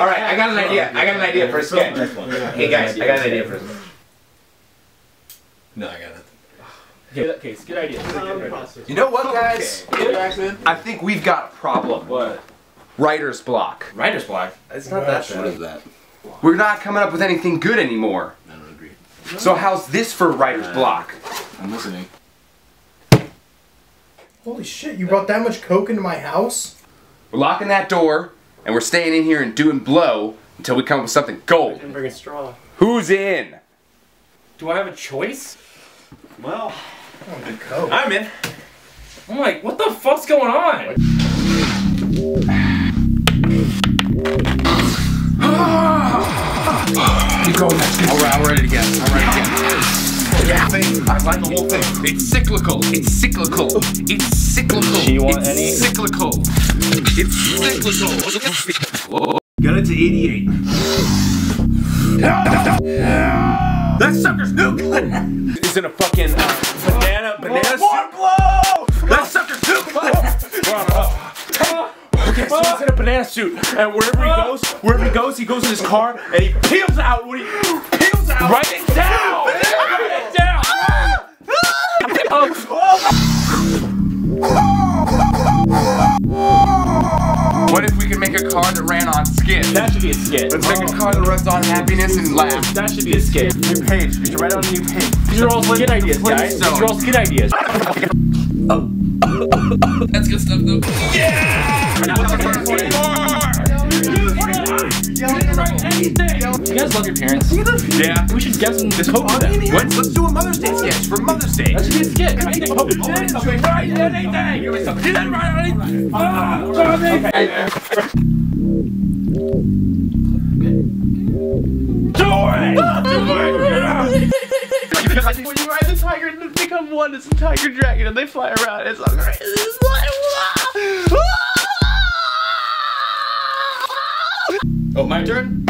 All right, I got an idea. I got an idea for a sketch. Hey guys, I got an idea for a sketch. No, I got nothing. Okay, okay, it's a good idea. You know what, guys? I think we've got a problem. What? Writer's block. Writer's block. It's not that What is that? We're not coming up with anything good anymore. I don't agree. So how's this for writer's uh, block? I'm listening. Holy shit, you brought that much coke into my house? We're locking that door, and we're staying in here and doing blow until we come up with something gold. I'm bringing straw. Who's in? Do I have a choice? Well, Oh, coke. I'm in. I'm like, what the fuck's going on? Keep going, guys. All right, I'm ready to get. I'm ready to get. Thing. I like the whole thing. It's cyclical. It's cyclical. It's cyclical. She want it's any? cyclical. It's cyclical. Got it to 88. that sucker's nuclear. He's in a fucking uh, banana, banana More blow. That sucker's nuclear. Okay, so he's in a banana suit, and wherever he goes, wherever he goes, he goes in his car, and he peels out what he peels out. Write What if we could make a car that ran on skin? That should be a skit. Let's make a car that runs on happiness and laugh. That should be a skit. New page. We should write on a new page. These are all skit ideas, guys. These are all skit ideas. Oh. That's good stuff, though. You guys love your parents. Yeah. We should get some coke to them. Let's, let's do a Mother's Day sketch for Mother's Day. That should be a skit. Anything. Oh, anything. Write anything. You didn't write anything. Ah, okay. Do it! Do it! When you ride the tiger and they become one, it's a tiger dragon and they fly around. It's all crazy. It's like, my turn?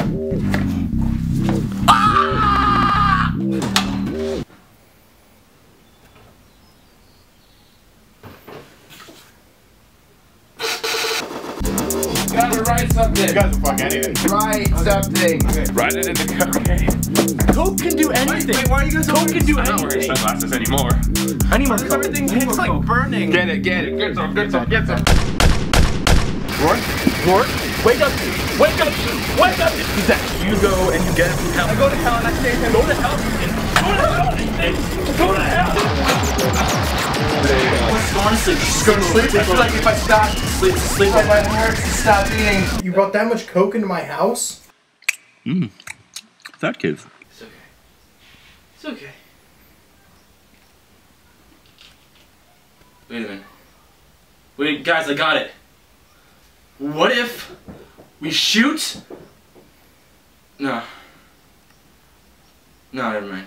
Gotta write something. You guys will fuck anything. Write something. Write it in the coke. Coke can do anything. Wait, why are you guys Coke can do I don't wear anything. sunglasses anymore. I need more coke. Everything it's like burning. Get it, get it. Get some, get some, get some. Lord, wake up! Wake up! Wake up! Is that you go and you get it from hell? I go to hell and I stay in hell. Go to hell! Go to hell! Go to hell! Honestly, just go to sleep. I feel like if I stop, sleep, sleep. my heart to stop eating. You brought that much coke into my house? Mmm. That kid. It's okay. It's okay. Wait a minute. Wait, guys, I got it. What if we shoot? No. No, never mind.